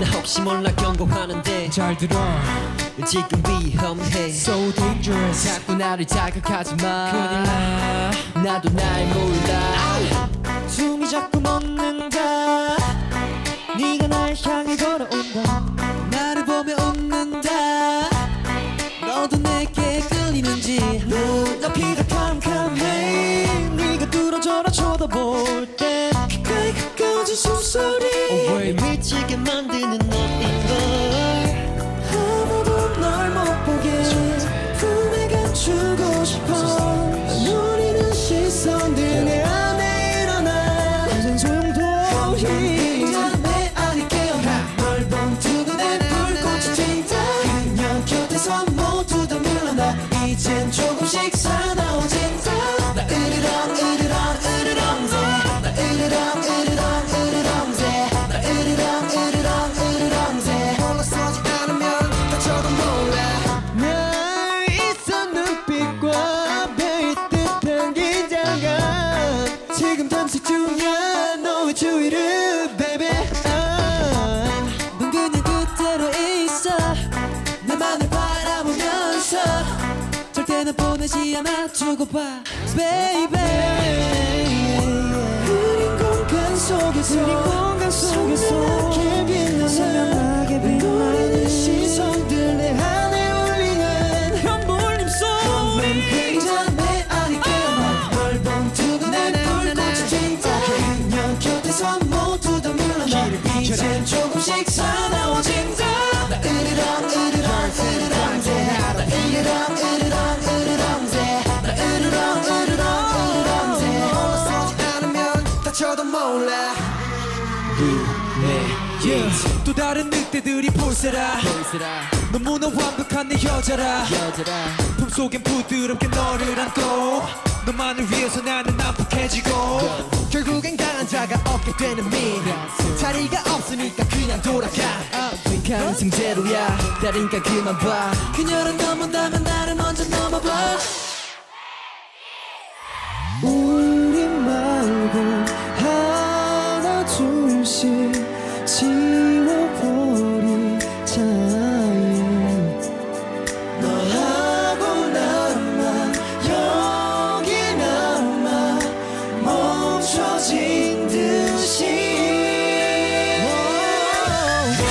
나 혹시 몰라 경고하는데 잘 들어. 지금 위험해 So dangerous. 자꾸 나를 자극하지 마 큰일 나. 나도 날 몰라 숨이 자꾸 멎는다. 네가 날 쳐다볼 때. 가까이 가까워진 숨소리. 왜 미치게 만드는 너인 걸. 아무도 널 못 보게. 품에 감추고 싶어. 노리는 시선들 내 안에 지금 탐색 중이야 너의 주위를 baby. 아, 넌 그냥 그대로 있어. 나만을 바라보면서 절대 는 보내지 않아 두고 봐 baby. 흐린 공간 속에서 흐린 공간 속에서 몰라. yeah. 또 다른 늑대들이 볼세라. 너무나 완벽한 내 여자라. 여자라. 품속엔 부드럽게 너를 안고 너만을 위해서 나는 난폭해지고 결국엔 강한 자가 얻게 되는 미 자리가 없으니까 그냥 돌아가. 가능성 제로야. 다른 가 그만 봐. 그녀를 넘어다면 나를 먼저 넘어봐